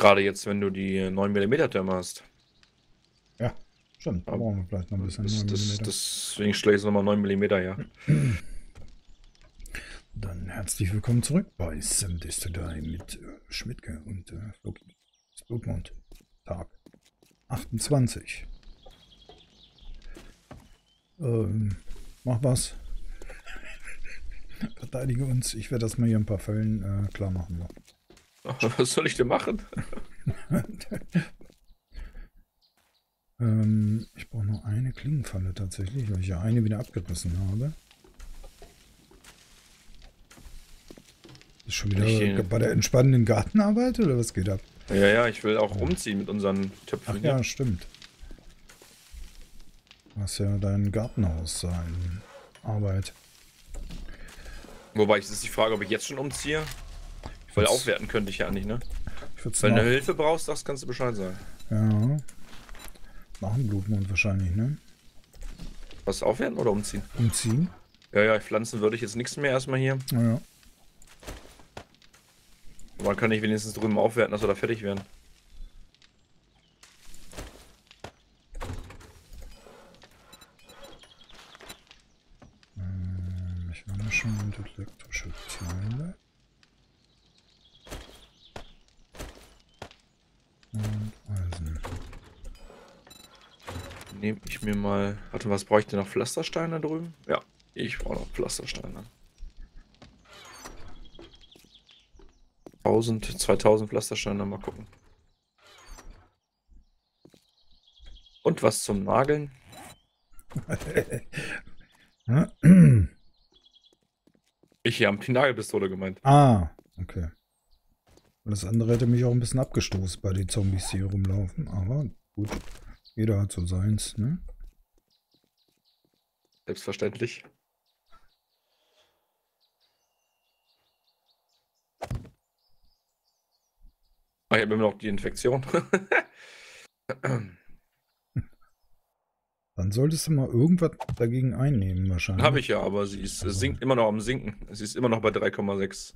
Gerade jetzt, wenn du die 9 mm Türme hast. Ja, stimmt. Da brauchen wir vielleicht noch ein bisschen. Das, das, deswegen schlage ich nochmal 9 mm, ja. Dann herzlich willkommen zurück bei Sim Days Today mit äh, Schmidtke und äh, Loki. Blutmond. Tag 28. Ähm, mach was. Verteidige uns. Ich werde das mal hier ein paar Fällen äh, klar machen. Was soll ich denn machen? ähm, ich brauche noch eine Klingenfalle tatsächlich, weil ich ja eine wieder abgerissen habe. Ist schon wieder ich, bei der entspannenden Gartenarbeit oder was geht ab? Ja, ja, ich will auch umziehen mit unseren Töpfen. Ach ja, stimmt. Du hast ja dein Gartenhaus sein Arbeit. Wobei, es ist die Frage, ob ich jetzt schon umziehe. Weil aufwerten könnte ich ja nicht, ne? Wenn du Hilfe brauchst, das kannst du Bescheid sagen. Ja. Machen Blutmond wahrscheinlich, ne? Was, aufwerten oder umziehen? Umziehen? Ja, ja, pflanzen würde ich jetzt nichts mehr erstmal hier. Ja, ja. Aber kann ich wenigstens drüben aufwerten, dass wir da fertig werden. Ähm, ich war schon elektrische Teile. Und Eisen. Nehme ich mir mal. Warte, was brauche ich denn noch? Pflastersteine drüben? Ja, ich brauche noch Pflastersteine. 1000, 2000 Pflastersteine, mal gucken. Und was zum Nageln? ich hier haben die Nagelpistole gemeint. Ah, okay. Das andere hätte mich auch ein bisschen abgestoßen bei den Zombies, die hier rumlaufen. Aber gut, jeder hat so seins, ne? Selbstverständlich. Ah, ich habe immer noch die Infektion. Dann solltest du mal irgendwas dagegen einnehmen wahrscheinlich. Habe ich ja, aber sie ist, also. sinkt immer noch am Sinken. Sie ist immer noch bei 3,6.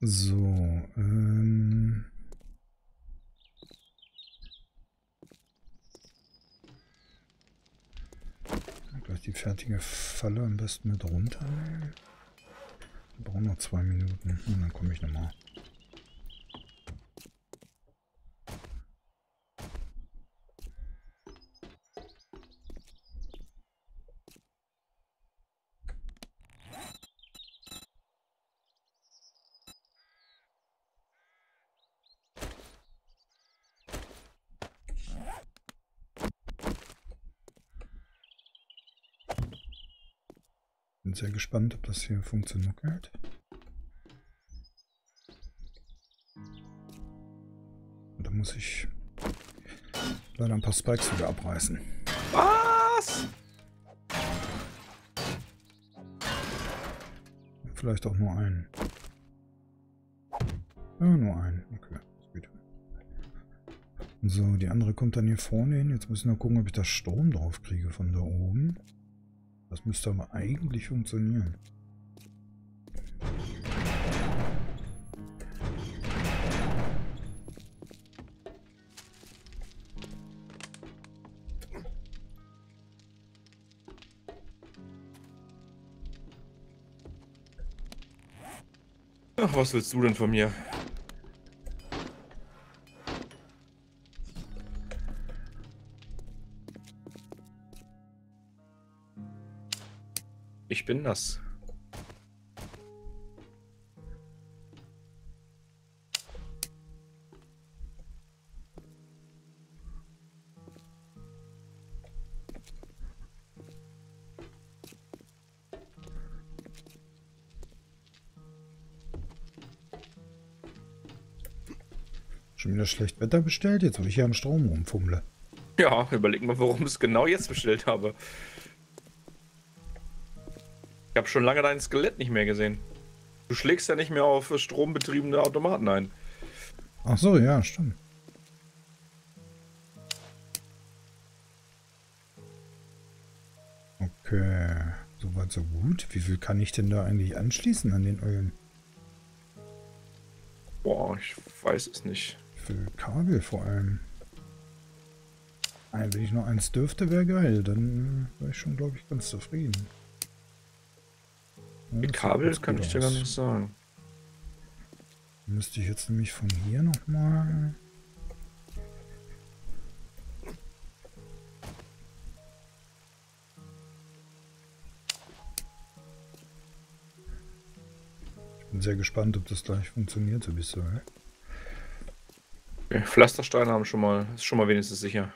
So, ähm... Gleich die fertige Falle am besten mit runternehmen. Wir brauchen noch zwei Minuten und dann komme ich nochmal. Sehr gespannt, ob das hier funktioniert. Da muss ich leider ein paar Spikes wieder abreißen. Was? Vielleicht auch nur einen. Ja, nur einen. Okay, das geht. So, die andere kommt dann hier vorne hin. Jetzt müssen wir gucken, ob ich da Strom drauf kriege von da oben. Das müsste aber eigentlich funktionieren. Ach, was willst du denn von mir? Ich bin das. Schon wieder schlecht Wetter bestellt, jetzt wo ich hier am Strom rumfummle. Ja, überleg mal, warum ich es genau jetzt bestellt habe. Habe schon lange dein Skelett nicht mehr gesehen. Du schlägst ja nicht mehr auf strombetriebene Automaten ein. Ach so, ja, stimmt. Okay, soweit so gut. Wie viel kann ich denn da eigentlich anschließen an den Eulen? Boah, ich weiß es nicht. Für Kabel vor allem. Wenn ich noch eins dürfte, wäre geil. Dann wäre ich schon, glaube ich, ganz zufrieden. Mit Kabel kann ich dir gar nicht sagen. Müsste ich jetzt nämlich von hier nochmal... Ich bin sehr gespannt, ob das gleich funktioniert, so wie soll. Okay, Pflastersteine haben schon mal, ist schon mal wenigstens sicher.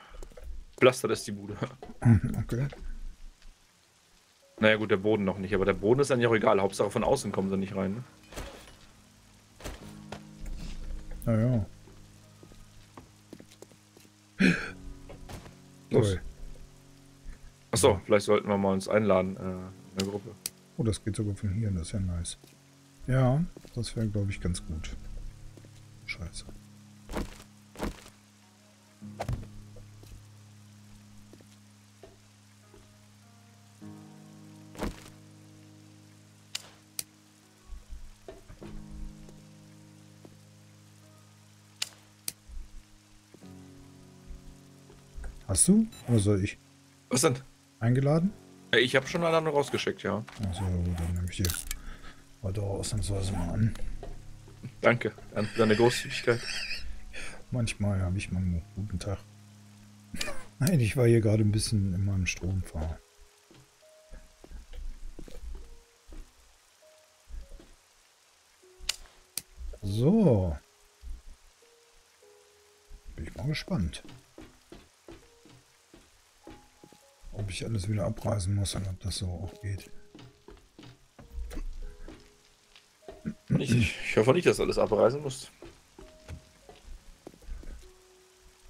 Pflastert ist die Bude. Okay. Naja gut, der Boden noch nicht, aber der Boden ist dann ja auch egal. Hauptsache von außen kommen sie nicht rein. Ne? Naja. Los. Achso, vielleicht sollten wir mal uns einladen äh, in der Gruppe. Oh, das geht sogar von hier, das ist ja nice. Ja, das wäre, glaube ich, ganz gut. Scheiße. Hast du? Oder soll ich? Was denn? Eingeladen? Ich habe schon alle rausgeschickt, ja. Also dann nehme ich dir heute ausnahmsweise mal an. Danke an deine Großzügigkeit. Manchmal habe ich mal einen guten Tag. Nein, ich war hier gerade ein bisschen in meinem Stromfahr. So. Bin ich mal gespannt. Ob ich alles wieder abreißen muss und ob das so auch geht. Ich, ich hoffe nicht, dass du alles abreißen musst.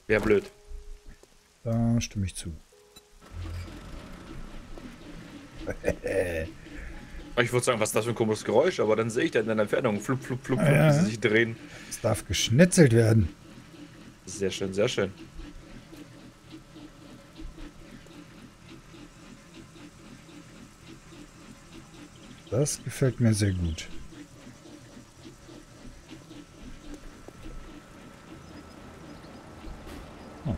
Wäre blöd. Da stimme ich zu. ich würde sagen, was ist das für ein komisches Geräusch, aber dann sehe ich da in der Entfernung flup, flup, flup, flup, ja, wie sie sich drehen. Es darf geschnetzelt werden. Sehr schön, sehr schön. Das gefällt mir sehr gut. Oh.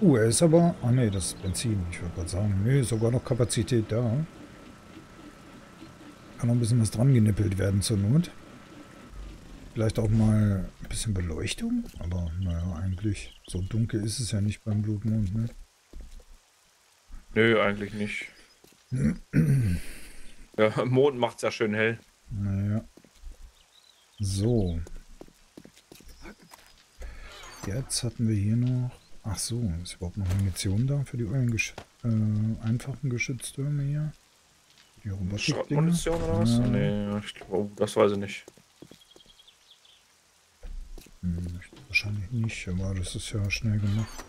Uh, er ist aber... Ah ne, das ist Benzin. Ich wollte gerade sagen, ne, sogar noch Kapazität da. Kann noch ein bisschen was dran genippelt werden zur Not. Vielleicht auch mal ein bisschen Beleuchtung. Aber naja, eigentlich so dunkel ist es ja nicht beim Blutmond, ne? Nö, eigentlich nicht. Ja, Mond macht es ja schön hell. Naja. So. Jetzt hatten wir hier noch... Ach so, ist überhaupt noch Munition da für die Eulengesch äh, einfachen Geschütztürme hier? Die Schrottmunition oder was? Ja. Nee, ich glaub, oh, das weiß ich nicht. Hm, wahrscheinlich nicht, aber das ist ja schnell gemacht.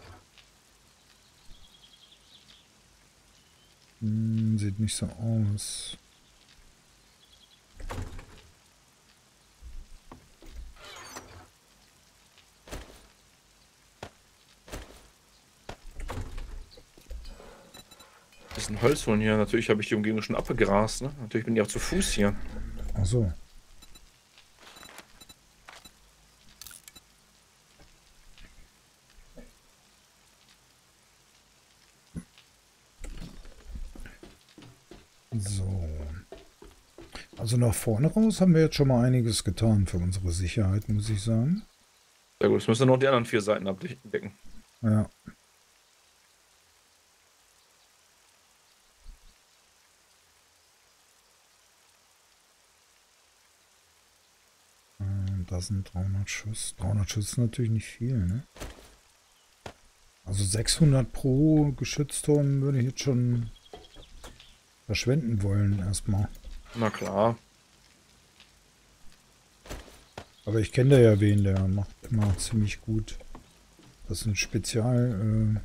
Hm, sieht nicht so aus. Das ist ein Holz holen hier. Natürlich habe ich die Umgebung schon abgegrast. Ne? Natürlich bin ich auch zu Fuß hier. Ach. So. Also nach vorne raus haben wir jetzt schon mal einiges getan für unsere Sicherheit, muss ich sagen. Sehr gut, jetzt müssen wir noch die anderen vier Seiten abdecken. Ja. Äh, da sind 300 Schuss. 300 Schuss ist natürlich nicht viel, ne? Also 600 pro Geschützturm würde ich jetzt schon verschwenden wollen erstmal. Na klar. Aber ich kenne da ja wen, der macht immer ziemlich gut. Das ist ein Spezial...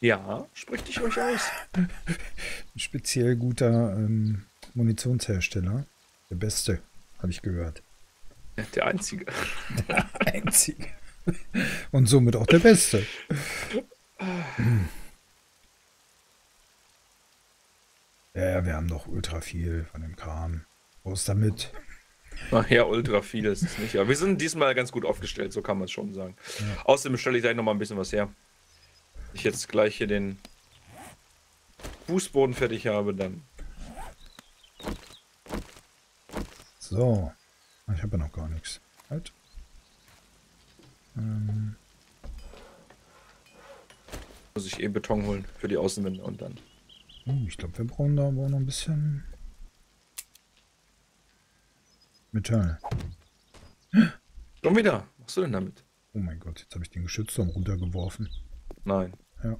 Äh ja, sprich dich ruhig aus. ein speziell guter ähm, Munitionshersteller. Der beste, habe ich gehört. Der einzige. Der einzige. Und somit auch der Beste. Ja, wir haben doch ultra viel von dem Kram. Wo ist damit? Ach ja, ultra viel ist es nicht. Aber wir sind diesmal ganz gut aufgestellt, so kann man es schon sagen. Ja. Außerdem stelle ich gleich noch mal ein bisschen was her. Ich jetzt gleich hier den Fußboden fertig habe, dann. So. Ich habe ja noch gar nichts. Halt. Ähm. Muss ich eben Beton holen für die Außenwände und dann. Oh, ich glaube, wir brauchen da aber noch ein bisschen Metall. Schon wieder. Was machst du denn damit? Oh mein Gott, jetzt habe ich den Geschützturm runtergeworfen. Nein. Ja.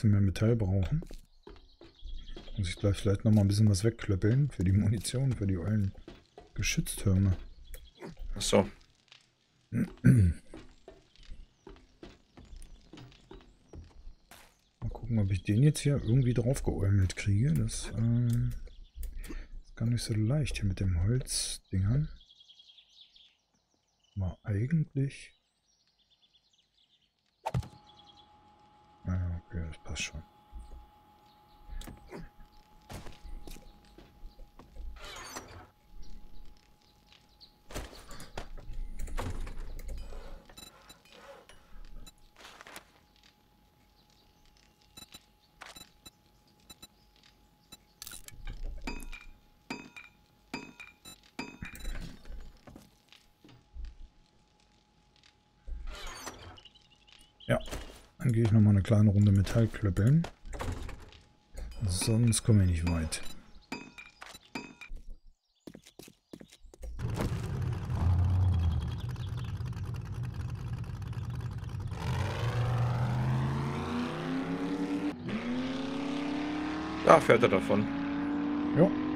Bisschen mehr Metall brauchen. Muss ich gleich vielleicht noch mal ein bisschen was wegklöppeln für die Munition, für die ollen Geschütztürme. Achso. Mal gucken, ob ich den jetzt hier irgendwie drauf geäumelt kriege. Das äh, ist gar nicht so leicht hier mit dem Holzdingern. Mal eigentlich. Okay, das passt schon. Dann gehe ich noch mal eine kleine Runde Metall klöppeln. Sonst komme ich nicht weit. Da fährt er davon. Ja.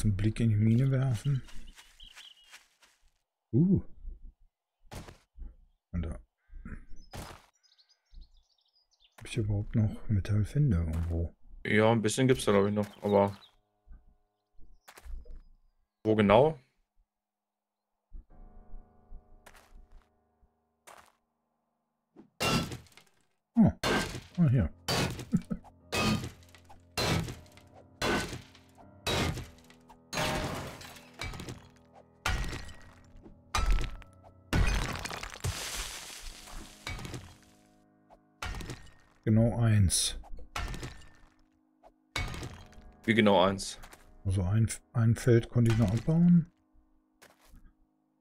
Kurz einen Blick in die Mine werfen. Uh. Und da. Ob ich überhaupt noch Metall finde irgendwo? Ja, ein bisschen gibt es da glaube ich noch, aber wo genau? Oh, oh hier. Genau eins. Wie genau eins? Also ein, ein Feld konnte ich noch abbauen.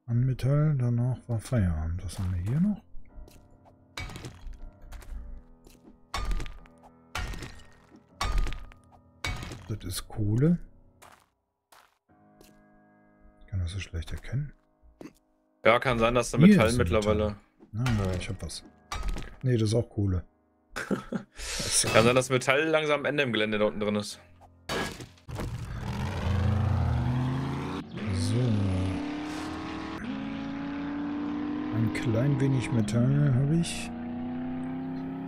An Metall, danach war Feierabend. Was haben wir hier noch? Das ist Kohle. Ich kann das so schlecht erkennen. Ja, kann sein, dass da Metall mittlerweile... Metall. Ah, ich hab was. Nee, das ist auch Kohle. Kann sein, dass Metall langsam am Ende im Gelände da unten drin ist. So. Ein klein wenig Metall habe ich.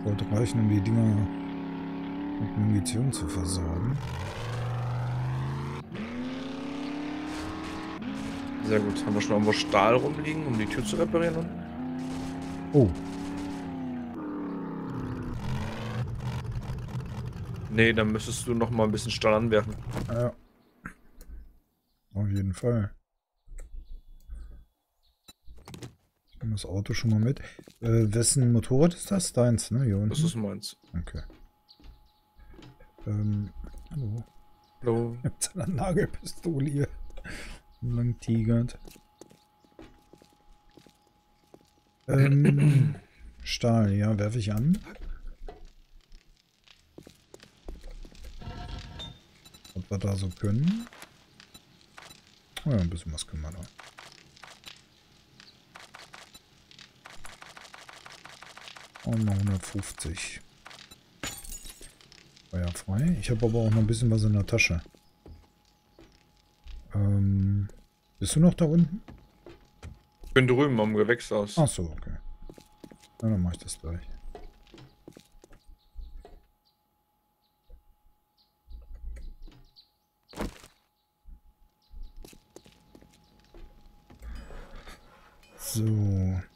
Sollte reichen, um die Dinger mit Munition zu versorgen. Sehr gut. Haben wir schon irgendwo Stahl rumliegen, um die Tür zu reparieren? Oh, Nee, dann müsstest du noch mal ein bisschen Stahl anwerfen. Ja. Auf jeden Fall. Ich nehme das Auto schon mal mit. Äh, wessen Motorrad ist das? Deins, ne? Hier Das ist meins. Okay. Ähm, hallo. Hallo. Mit seiner Nagelpistole hier. Lang tigert. Ähm, Stahl, ja, werfe ich an. Was wir da so können. Oh ja, ein bisschen was können wir da. Und mal 150. Feuer frei. Ich habe aber auch noch ein bisschen was in der Tasche. Ähm, bist du noch da unten? Ich bin drüben am Gewächshaus. Ach so, okay. Na, dann mache ich das gleich. So.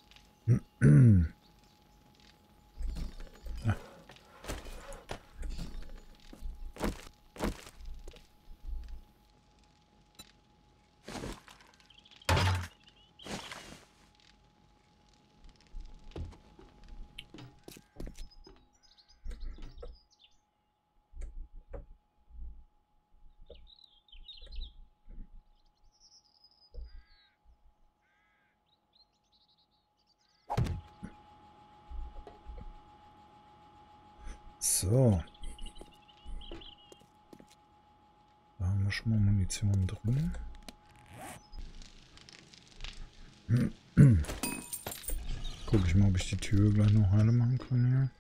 So. Da haben wir schon mal Munition drin. Guck ich mal, ob ich die Tür gleich noch heile machen kann hier.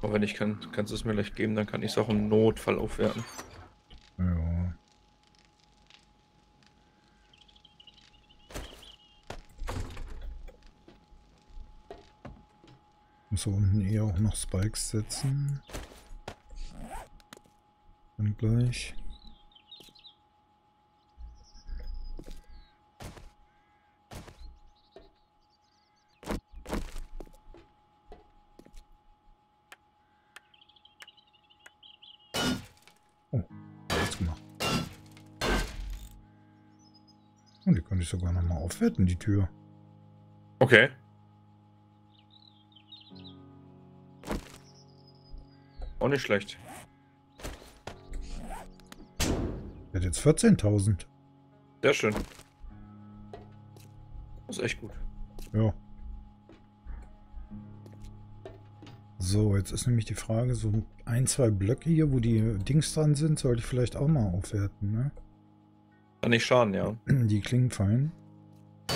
Aber wenn ich kann, kannst du es mir gleich geben, dann kann ich es auch im Notfall aufwerten. Muss unten eh auch noch Spikes setzen. Dann gleich. Oh, jetzt gemacht. Und die könnte ich sogar noch mal aufwerten, die Tür. Okay. Auch nicht schlecht. Der hat jetzt 14.000. Sehr schön. Das ist echt gut. Ja. So, jetzt ist nämlich die Frage, so ein, zwei Blöcke hier, wo die Dings dran sind, sollte ich vielleicht auch mal aufwerten, ne? Kann nicht schaden, ja. Die klingen fein.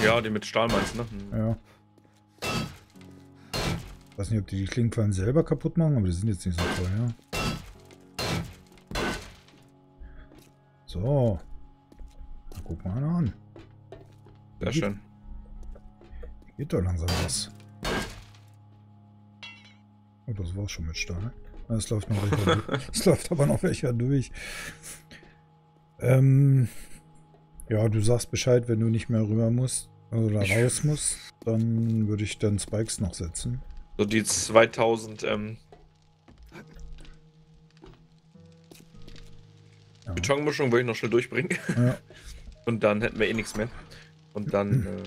Ja, die mit Stahl meinst, ne? Ja. Ich weiß nicht, ob die die Klingenfallen selber kaputt machen, aber die sind jetzt nicht so teuer. So. Dann guck mal einer an. Sehr geht, schön. Geht doch langsam was. Oh, das war's schon mit Stahl. Es läuft noch welcher durch. Es läuft aber noch welcher durch. Ähm, ja, du sagst Bescheid, wenn du nicht mehr rüber musst oder raus musst, dann würde ich dann Spikes noch setzen. So die 2000 ähm, ja. Betonmischung würde ich noch schnell durchbringen. Ja. Und dann hätten wir eh nichts mehr. Und dann äh,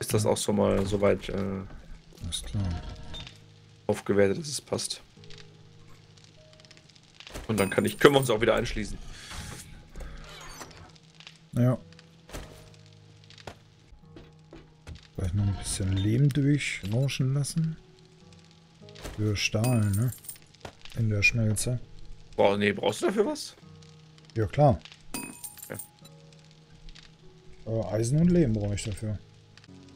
ist das auch so mal soweit äh, aufgewertet, dass es passt. Und dann kann ich, können wir uns auch wieder einschließen. Ja. Vielleicht noch ein bisschen Lehm durchrauschen lassen. Für Stahl, ne? In der Schmelze. Boah, nee, brauchst du dafür was? Ja, klar. Ja. Äh, Eisen und Lehm brauche ich dafür.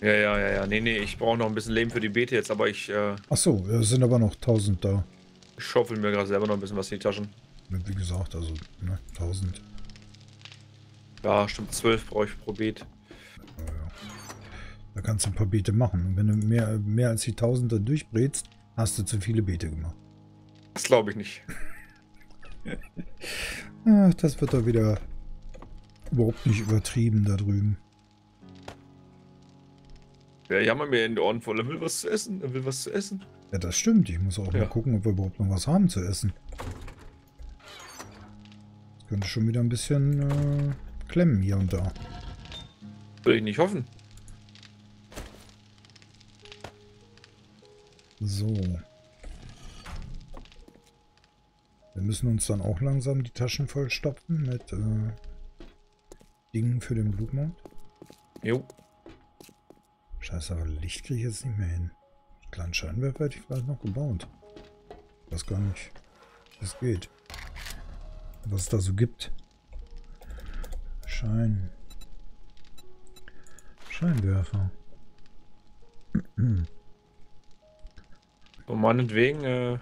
Ja, ja, ja, ja. Nee, nee, ich brauche noch ein bisschen Lehm für die Beete jetzt, aber ich, äh, Ach so, es sind aber noch 1000 da. ich schaufel mir gerade selber noch ein bisschen was in die Taschen. Wie gesagt, also ne, 1000. Ja, stimmt, 12 brauche ich pro Beet. Da kannst du ein paar Beete machen. Und wenn du mehr, mehr als die 1000 da durchbrätst, hast du zu viele Beete gemacht. Das glaube ich nicht. Ach, das wird doch wieder überhaupt nicht übertrieben da drüben. Der jammert mir in die Ohren voll. Er will was zu essen. Er will was zu essen. Ja, das stimmt. Ich muss auch Ja. mal gucken, ob wir überhaupt noch was haben zu essen. Das könnte schon wieder ein bisschen äh, klemmen hier und da. Würde ich nicht hoffen. So. Wir müssen uns dann auch langsam die Taschen vollstopfen mit äh, Dingen für den Blutmond. Jo. Scheiße, aber Licht kriege ich jetzt nicht mehr hin. Einen kleinen Scheinwerfer hätte ich vielleicht noch gebaut. Ich weiß gar nicht, wie es geht. Was es da so gibt. Schein. Scheinwerfer. Und meinetwegen, äh...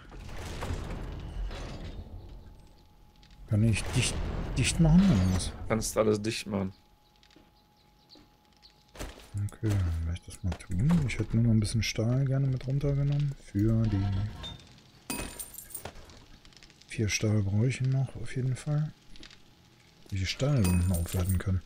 Kann ich dicht, dicht machen oder was? Kannst alles dicht machen. Okay, dann werde ich das mal tun. Ich hätte nur noch ein bisschen Stahl gerne mit runtergenommen. Für die... Vier Stahl brauche ich noch auf jeden Fall. Wie ich Stahl unten aufwerten kann.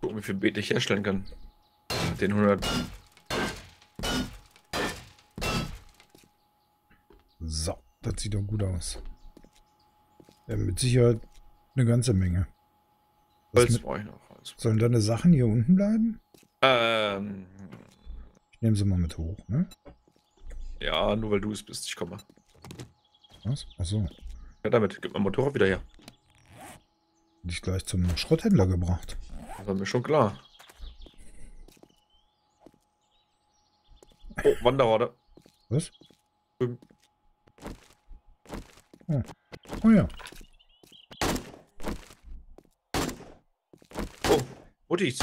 Gucken, wie viel Beet ich herstellen kann. Mit den 100 So, das sieht doch gut aus. Ja, mit Sicherheit eine ganze Menge. Was Holz brauche ich noch. Holz. Sollen deine Sachen hier unten bleiben? Ähm. Ich nehme sie mal mit hoch, ne? Ja, nur weil du es bist. Ich komme. Was? Achso. Ja, damit. Gib mein Motorrad wieder her. Dich gleich zum Schrotthändler gebracht. Das war mir schon klar. Oh, Wanderhorde. Was? Ähm. Oh. oh ja. Oh, Muttis.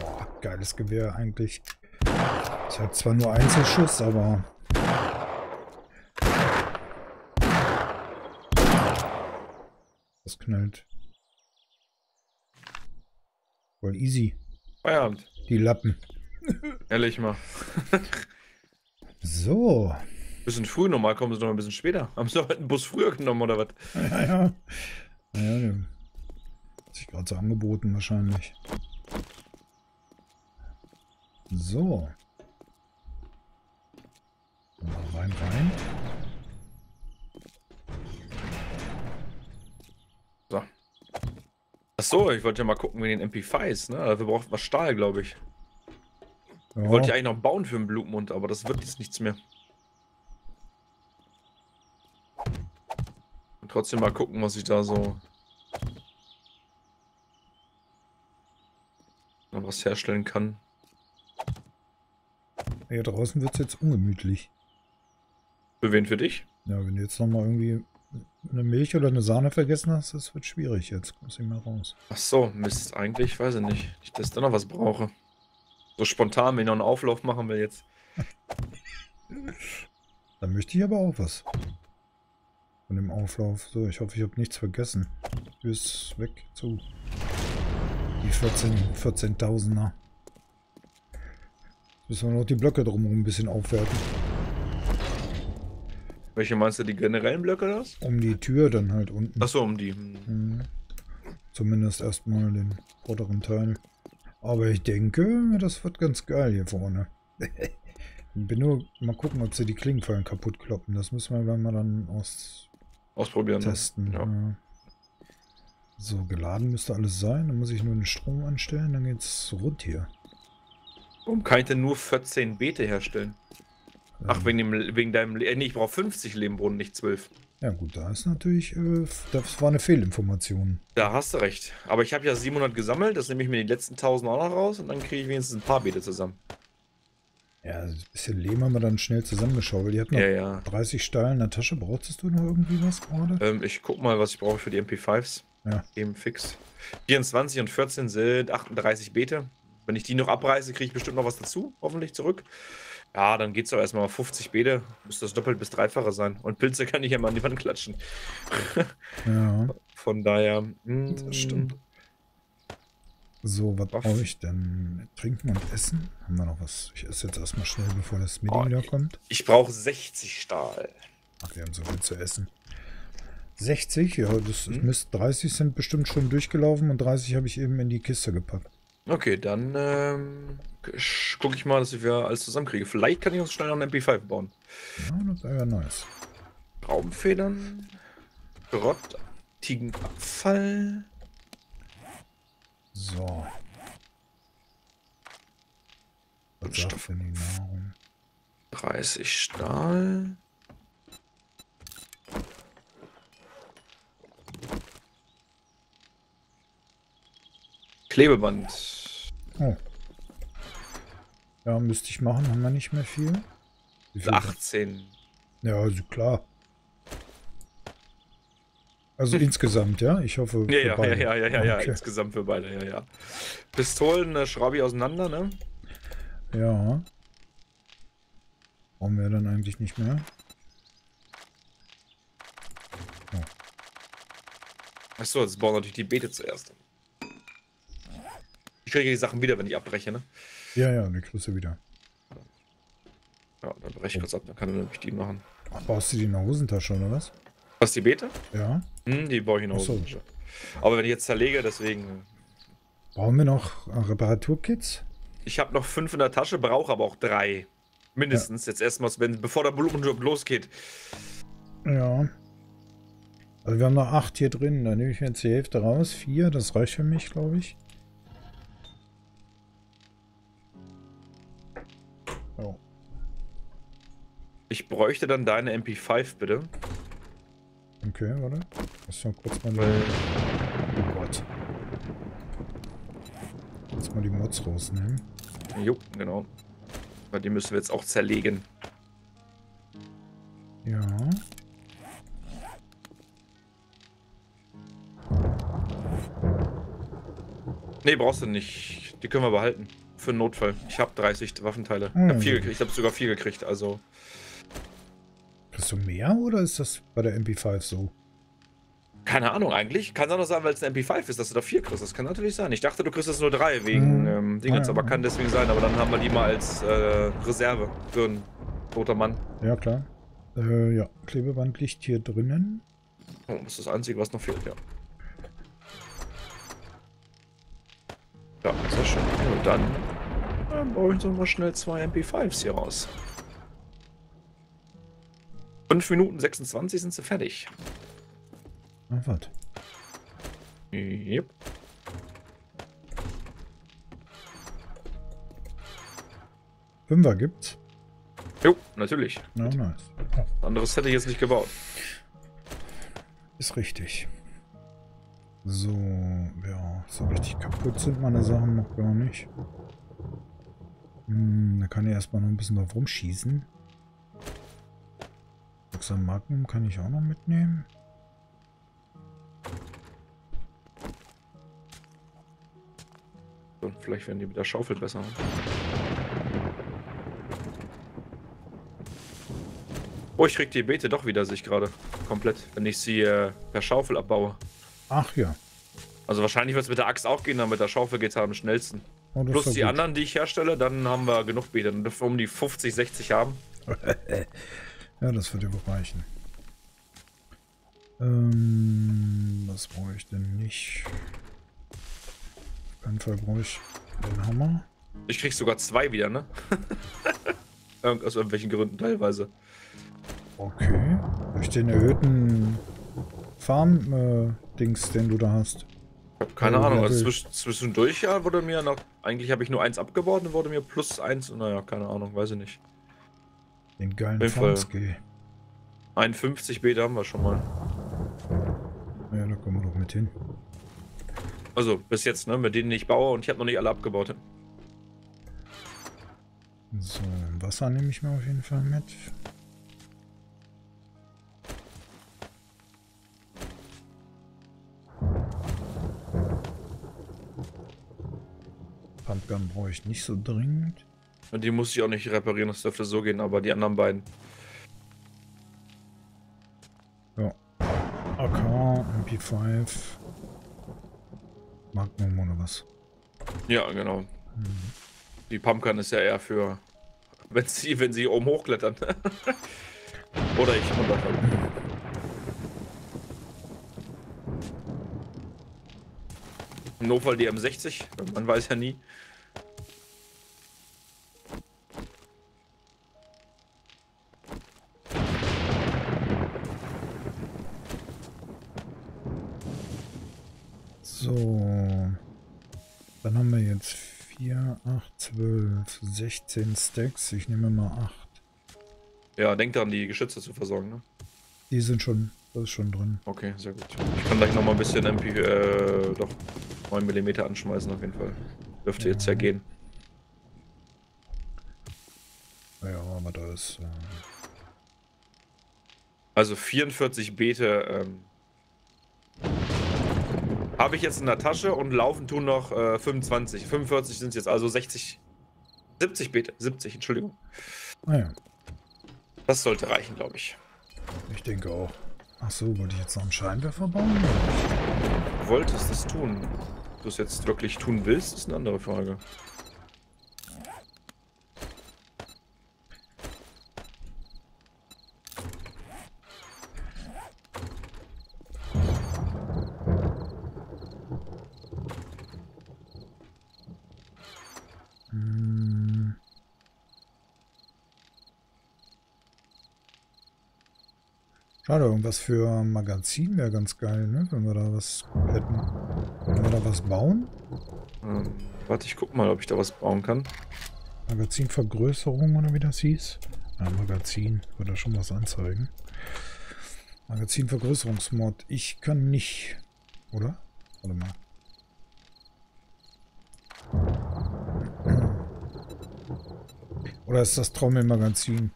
Boah, geiles Gewehr eigentlich. Ich habe zwar nur Einzelschuss, aber Das knallt. Voll easy. Feierabend. Die Lappen. Ehrlich mal. so. Bisschen früh, normal kommen sie noch ein bisschen später. Haben sie heute einen Bus früher genommen oder was? Ja, ja. Ja, ja. Hat sich gerade so angeboten wahrscheinlich. So. Rein, rein. Achso, ich wollte ja mal gucken wie den MP5 ist, ne? Dafür braucht man Stahl, glaube ich. Ja. Wollte ich eigentlich noch bauen für den Blutmund, aber das wird jetzt nichts mehr. Und trotzdem mal gucken, was ich da so noch was herstellen kann. Hier draußen wird es jetzt ungemütlich. Für wen? Für dich? Ja, wenn du jetzt nochmal irgendwie eine Milch oder eine Sahne vergessen hast, das wird schwierig jetzt. Muss ich mal raus. Ach so, Mist. Eigentlich weiß ich nicht. Ich, dass ich da noch was brauche. So spontan, wenn ich noch einen Auflauf machen will jetzt. Dann möchte ich aber auch was. Von dem Auflauf. So, ich hoffe, ich habe nichts vergessen. Bis weg zu. Die 14, 14.000er. Müssen wir noch die Blöcke drumherum ein bisschen aufwerten. Welche meinst du, die generellen Blöcke das? Um die Tür dann halt unten. Achso, um die. Mhm. Zumindest erstmal den vorderen Teil. Aber ich denke, das wird ganz geil hier vorne. Bin nur mal gucken, ob sie die Klingenfallen kaputt kloppen. Das müssen wir mal dann aus ausprobieren. Ne? Testen. Ja. Ja. So, geladen müsste alles sein. Dann muss ich nur den Strom anstellen, dann geht's rund hier. Warum kann ich denn nur 14 Beete herstellen? Ach, wegen, dem, wegen deinem. Äh, nee, ich brauche 50 Lehmbrunnen, nicht 12. Ja, gut, da ist natürlich. Äh, das war eine Fehlinformation. Da hast du recht. Aber ich habe ja 700 gesammelt, das nehme ich mir die letzten 1000 auch noch raus und dann kriege ich wenigstens ein paar Beete zusammen. Ja, ein bisschen Lehm haben wir dann schnell zusammengeschaut. Die hat noch ja, ja. 30 Stahl in der Tasche. Brauchst du noch irgendwie was gerade? Ähm, ich guck mal, was ich brauche für die MP5s. Ja. Eben fix. 24 und 14 sind 38 Beete. Wenn ich die noch abreiße, kriege ich bestimmt noch was dazu, hoffentlich zurück. Ja, dann geht's doch erstmal 50 Bede. Müsste das doppelt bis dreifache sein. Und Pilze kann ich ja mal an die Wand klatschen. ja. Von daher. Mh, hm. das stimmt. So, was brauche ich denn? Trinken und Essen? Haben wir noch was? Ich esse jetzt erstmal schnell, bevor das Meeting oh, wieder kommt. Ich brauche 60 Stahl. Ach, wir haben so viel zu essen. 60? Ja, das hm? Mist, 30 sind bestimmt schon durchgelaufen und 30 habe ich eben in die Kiste gepackt. Okay, dann ähm, gucke ich mal, dass wir alles zusammenkriege. Vielleicht kann ich uns schnell noch einen MP5 bauen. Ja, das wäre ja nice. Raumfedern, Grott, Tigenabfall. So. Was sagt denn die Nahrung? 30 Stahl. Klebeband. Oh. Ja, müsste ich machen, haben wir nicht mehr viel. viel 18. Ja, also klar. Also insgesamt, ja? Ich hoffe. Ja, ja, ja, ja, ja, ja, ja, okay. insgesamt für beide, ja, ja. Pistolen äh, schraube ich auseinander, ne? Ja. Brauchen wir dann eigentlich nicht mehr. Oh. Achso, jetzt bauen natürlich die Beete zuerst. Ich kriege die Sachen wieder, wenn ich abbreche, ne? Ja, ja, die kriegst du wieder. Ja, dann breche ich kurz ab, dann kann er nämlich die machen. Ach, baust du die in der Hosentasche, oder was? Was, die Beete? Ja. Hm, die baue ich in der Hosentasche. So. Aber wenn ich jetzt zerlege, deswegen... Äh, Brauchen wir noch Reparaturkits? Ich habe noch fünf in der Tasche, brauche aber auch drei. Mindestens ja. jetzt erstmal, wenn, bevor der Blumenjob losgeht. Ja. Also wir haben noch acht hier drin. Da nehme ich mir jetzt die Hälfte raus. Vier, das reicht für mich, glaube ich. Ich bräuchte dann deine MP5, bitte. Okay, warte. Lass mal kurz mal Weil... Oh Gott. Jetzt mal die Mods rausnehmen. Jo, genau. Weil die müssen wir jetzt auch zerlegen. Ja. Nee, brauchst du nicht. Die können wir behalten. Für einen Notfall. Ich habe 30 Waffenteile. Ich habe viel gekriegt. Ich habe sogar viel gekriegt, also. Kriegst du mehr oder ist das bei der MP5 so? Keine Ahnung eigentlich. Kann es auch noch sein, weil es eine MP5 ist, dass du da vier kriegst. Das kann natürlich sein. Ich dachte, du kriegst jetzt nur drei wegen hm. ähm, Dingens, ah, aber kann deswegen sein. Aber dann haben wir die mal als äh, Reserve für einen toter Mann. Ja, klar. Äh, ja, Klebeband liegt hier drinnen. Oh, das ist das Einzige, was noch fehlt, ja. Ja, sehr schön. Und dann äh, baue ich so mal schnell zwei MP5s hier raus. 5 Minuten 26 sind sie fertig. Was? Yep. Fünfer gibt's? Jo, natürlich. Ja, nice. Anderes hätte ich jetzt nicht gebaut. Ist richtig. So, ja, so richtig kaputt sind meine Sachen noch gar nicht. Hm, da kann ich erstmal noch ein bisschen drauf rumschießen. Boxer Magnum kann ich auch noch mitnehmen. So, vielleicht werden die mit der Schaufel besser. Oh, ich krieg die Beete doch wieder sich gerade komplett, wenn ich sie äh, per Schaufel abbaue. Ach ja. Also wahrscheinlich wird es mit der Axt auch gehen, aber mit der Schaufel geht es halt am schnellsten. Oh, Plus die gut. anderen, die ich herstelle, dann haben wir genug Beete. Dann dürfen wir um die 50, 60 haben. Ja, das würde wohl reichen. Ähm, was brauche ich denn nicht? Auf keinen Fall brauche ich den Hammer. Ich krieg sogar zwei wieder, ne? Aus irgendwelchen Gründen teilweise. Okay. Durch den erhöhten Farm-Dings, äh, den du da hast. Ich hab keine Ahnung, also zwischendurch ja wurde mir noch. Eigentlich habe ich nur eins abgebaut und wurde mir plus eins. Naja, keine Ahnung, weiß ich nicht. Den geilen Farmski. 51 Meter haben wir schon mal. Ja, da kommen wir doch mit hin. Also, bis jetzt, ne? Mit denen ich baue und ich habe noch nicht alle abgebaut. So, Wasser nehme ich mir auf jeden Fall mit. Pumpgun brauche ich nicht so dringend. Und die muss ich auch nicht reparieren, das dürfte so gehen, aber die anderen beiden. Ja. AK, MP5. Magnum oder was? Ja, genau. Mhm. Die Pumpgun ist ja eher für, wenn sie, wenn sie oben hochklettern. oder ich runterfallen. Im Notfall die M60, man weiß ja nie. So. Dann haben wir jetzt 4, 8, 12, 16 Stacks. Ich nehme mal 8. Ja, denk daran, die Geschütze zu versorgen, ne? Die sind schon, das ist schon drin. Okay, sehr gut. Ich kann gleich nochmal ein bisschen MP, äh, doch 9 mm anschmeißen auf jeden Fall. Dürfte ja. jetzt ja gehen. Ja, aber da ist... Äh... Also 44 Beete ähm, habe ich jetzt in der Tasche und laufen tun noch äh, 25. 45 sind es jetzt, also 60. 70 Beete. 70, Entschuldigung. Ah ja. Das sollte reichen, glaube ich. Ich denke auch. Ach so, wollte ich jetzt noch einen Scheinwerfer bauen? Du wolltest es tun. Ob du es jetzt wirklich tun willst, ist eine andere Frage. Schade, irgendwas für ein Magazin wäre ganz geil, ne? Wenn wir da was hätten. Können wir da was bauen? Ähm, warte, ich guck mal, ob ich da was bauen kann. Magazinvergrößerung oder wie das hieß? Ja, Magazin. Würde da schon was anzeigen. Magazinvergrößerungsmod. Ich kann nicht. Oder? Warte mal. Oder ist das Trommelmagazin?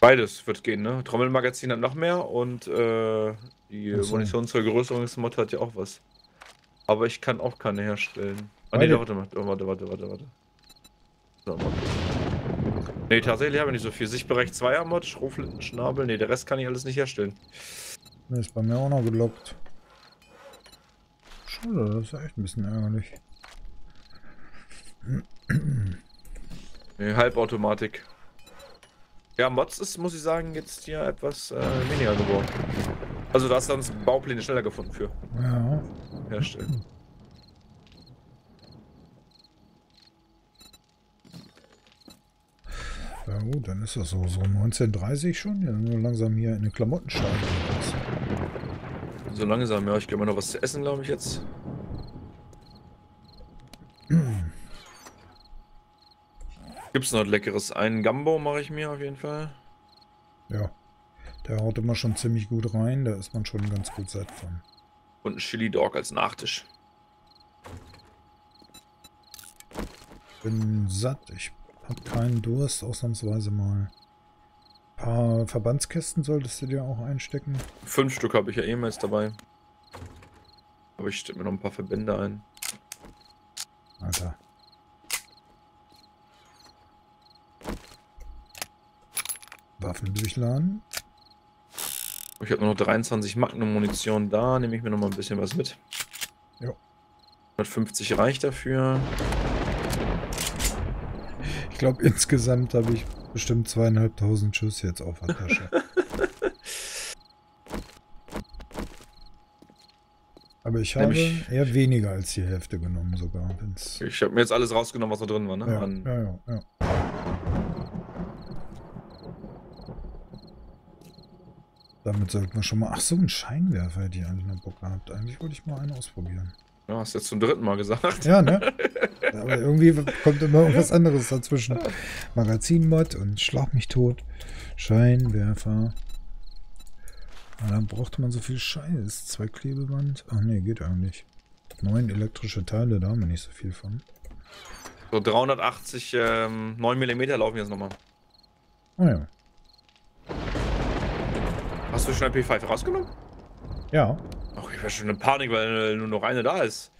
Beides wird gehen, ne? Trommelmagazin hat noch mehr und äh, die so. Munitionsvergrößerungsmod hat ja auch was. Aber ich kann auch keine herstellen. Ah, nee, warte, warte, warte, warte, warte, warte. So, mal Nee, tatsächlich habe ich nicht so viel. Sichtbereich 2er Mod, Schnabel. Nee, der Rest kann ich alles nicht herstellen. Nee, ist bei mir auch noch gelockt. Schade, das ist echt ein bisschen ärgerlich. Nee, Halbautomatik. Ja, Mods ist, muss ich sagen, jetzt hier etwas äh, weniger geworden. Also da hast du uns Baupläne schneller gefunden für. Ja. Herstellen. Ja gut, dann ist das so. So 1930 schon. Ja, nur langsam hier in den Klamotten steigen. So langsam, ja. Ich gehe mal noch was zu essen, glaube ich, jetzt. Gibt's noch leckeres? Einen Gambo mache ich mir auf jeden Fall. Ja. Der haut immer schon ziemlich gut rein, da ist man schon ganz gut satt von. Und ein Chili Dog als Nachtisch. Bin satt, ich habe keinen Durst, ausnahmsweise mal. Ein paar Verbandskästen solltest du dir auch einstecken. Fünf Stück habe ich ja ehemals dabei. Aber ich stecke mir noch ein paar Verbände ein. Waffen durchladen. Ich habe nur noch 23 Magnum-Munition da. Nehme ich mir noch mal ein bisschen was mit. Ja. 150 reicht dafür. Ich glaube, insgesamt habe ich bestimmt zweieinhalbtausend Schuss jetzt auf der Tasche. Aber ich habe Nämlich, eher weniger als die Hälfte genommen sogar. Ich habe mir jetzt alles rausgenommen, was da drin war. Ne? Ja, An, ja, ja, ja. Damit sollten wir schon mal... Ach so, ein Scheinwerfer hätte ich eigentlich noch Bock gehabt. Eigentlich wollte ich mal einen ausprobieren. Ja, hast jetzt zum dritten Mal gesagt. Ja, ne? Aber irgendwie kommt immer irgendwas anderes dazwischen. Magazinmod und Schlag mich tot. Scheinwerfer. Aber dann brauchte man so viel Scheiß. Zwei Klebeband. Ach nee, geht eigentlich. Neun elektrische Teile, da haben wir nicht so viel von. So 380 ähm, 9 mm laufen jetzt nochmal. Ah ja. Hast du schon ein P5 rausgenommen? Ja. Ach, ich wäre schon in Panik, weil nur noch eine da ist.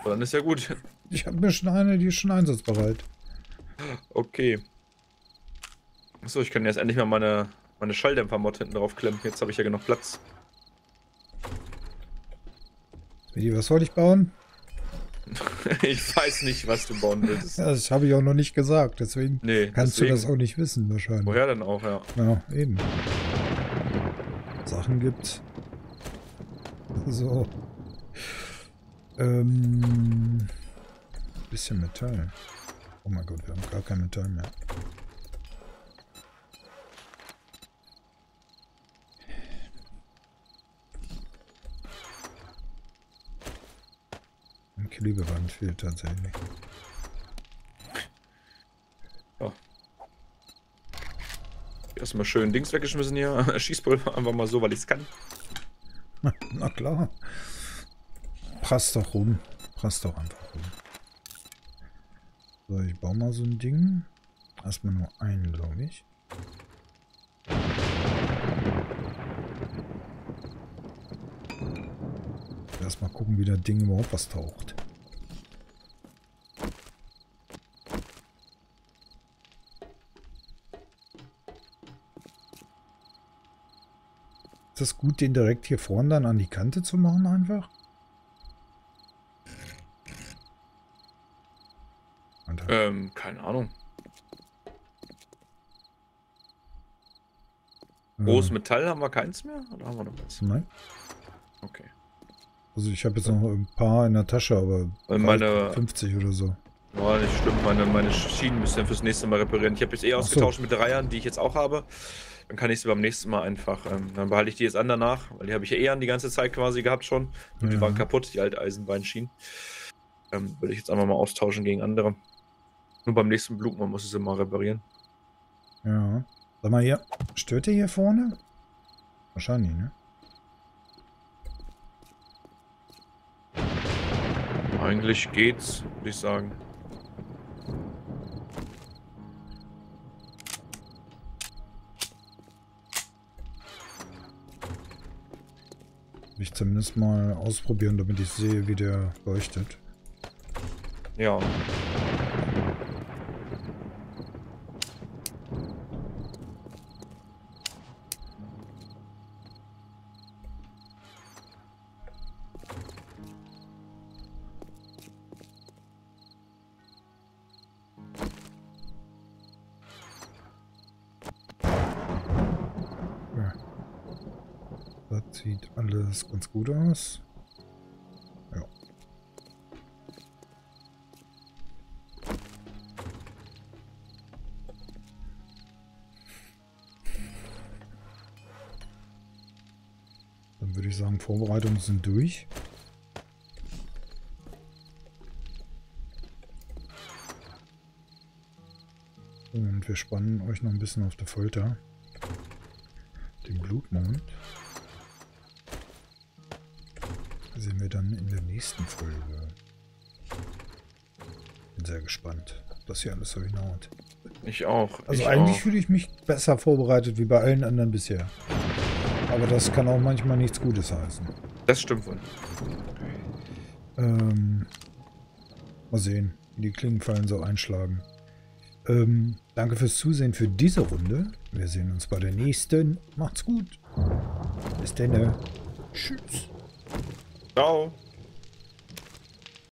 Aber dann ist ja gut. Ich habe mir schon eine, die ist schon einsatzbereit. Okay. Achso, ich kann jetzt endlich mal meine, meine Schalldämpfer-Mod hinten drauf klemmen. Jetzt habe ich ja genug Platz. Was soll ich bauen? ich weiß nicht, was du bauen willst. Ja, das habe ich auch noch nicht gesagt, deswegen nee, kannst deswegen. du das auch nicht wissen wahrscheinlich. Woher denn auch, ja. Ja, eben. Sachen gibt. So. Ähm. Bisschen Metall. Oh mein Gott, wir haben gar kein Metall mehr. Ein Klebeband fehlt tatsächlich. Erstmal schön Dings weggeschmissen hier. Schießpulver einfach mal so, weil ich es kann. Na klar. Passt doch rum. Passt doch einfach rum. So, ich baue mal so ein Ding. Erstmal nur einen, glaube ich. Erstmal gucken, wie das Ding überhaupt was taucht. Das gut, den direkt hier vorne dann an die Kante zu machen einfach? Ähm, keine Ahnung. Großes Metall haben wir keins mehr? Oder haben wir noch was? Nein. Okay. Also ich habe jetzt noch ein paar in der Tasche, aber meine, 50 oder so. Ja, nicht stimmt. Meine, meine Schienen müssen wir fürs nächste Mal reparieren. Ich habe jetzt eh ausgetauscht so. mit Dreiern, die ich jetzt auch habe. Dann kann ich sie beim nächsten Mal einfach, ähm, dann behalte ich die jetzt an danach, weil die habe ich ja eh an die ganze Zeit quasi gehabt schon. Und ja. die waren kaputt, die alte Eisenbeinschienen. Ähm, würde ich jetzt einfach mal austauschen gegen andere. Nur beim nächsten Blut, man muss es immer reparieren. Ja. Sag mal hier, stört ihr hier vorne? Wahrscheinlich, ne? Eigentlich geht's, würde ich sagen. Ich zumindest mal ausprobieren, damit ich sehe, wie der leuchtet. Ja. Sieht alles ganz gut aus. Ja. Dann würde ich sagen, Vorbereitungen sind durch. Und wir spannen euch noch ein bisschen auf der Folter. Den Blutmond. Sehen wir dann in der nächsten Folge. Bin sehr gespannt, was hier alles so hinhaut. Ich auch. Also ich eigentlich fühle ich mich besser vorbereitet wie bei allen anderen bisher. Aber das kann auch manchmal nichts Gutes heißen. Das stimmt wohl. Ähm, mal sehen, wie die Klingenfallen so einschlagen. Ähm, danke fürs Zusehen für diese Runde. Wir sehen uns bei der nächsten. Macht's gut. Bis dann. Tschüss. Ciao.